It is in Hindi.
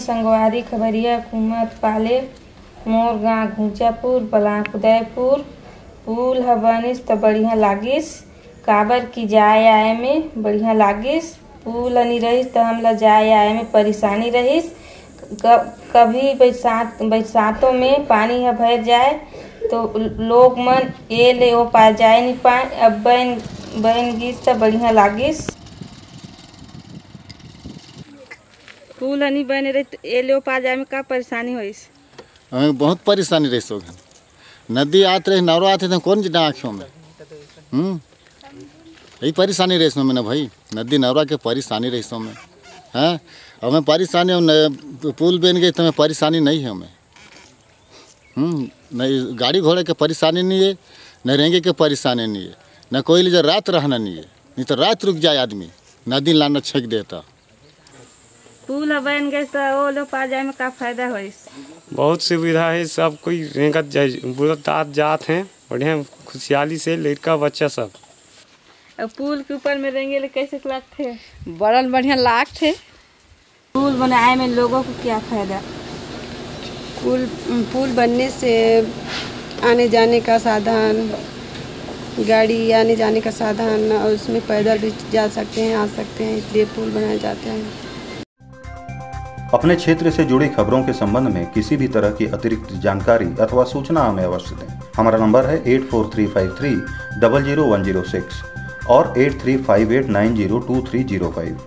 संगवारी, खबरिया कुमत पाले मोर गाँव घुंचापुर ब्लाक उदयपुर, पुल ह बनिस त बढ़िया लागिस। काबर की जाए आए में बढ़िया लागिस। पुल ह नी रहिस त हमला जाए आए में परेशानी रहिस। कभी बरसात, बरसातों में पानी है भर जाए तो लोग मन ए ले ओ पा जाए नहीं पाए। अब बन बन गिस त बढ़िया लागिस। पुल नहीं बने रही ए ले ओ पार जाए में का परेशानी होइस हमें बहुत परेशानी रही सो। नदी आते रही नवरा आते थे कौन जितना आँखों में? हम्म? यही परेशानी रही सो में ना भाई। नदी नवरा के परेशानी रही सो में। हैं? हमें परेशानी न- पुल बन गई तो हमें परेशानी नहीं है हमें हम्म? नहीं गाड़ी घोड़े के परेशानी नहीं है, न रेंगे के परेशानी नहीं है। न कोई लीजिए रात रहना नहीं है। नहीं तो रात रुक जाए आदमी। नदी लाना छेक देता। पुल ह बन गए तो ओ लो पार जाए में का फ़ायदा होइस बहुत सुविधा है सब कोई रेंगत आत जात हैं बढ़िया खुशहाली से लड़का बच्चा सब। अब पुल के ऊपर में रहेंगे कैसे लगते बड़ल बढ़िया लाग थे पुल बनाए में लोगों को क्या फ़ायदा? पुल पुल बनने से आने जाने का साधन गाड़ी आने जाने का साधन और उसमें पैदल भी जा सकते हैं आ सकते हैं इसलिए पुल बनाए जाते हैं। अपने क्षेत्र से जुड़ी खबरों के संबंध में किसी भी तरह की अतिरिक्त जानकारी अथवा सूचना हमें अवश्य दें। हमारा नंबर है eight four three five three double zero one zero six और eight three five eight nine zero two three zero five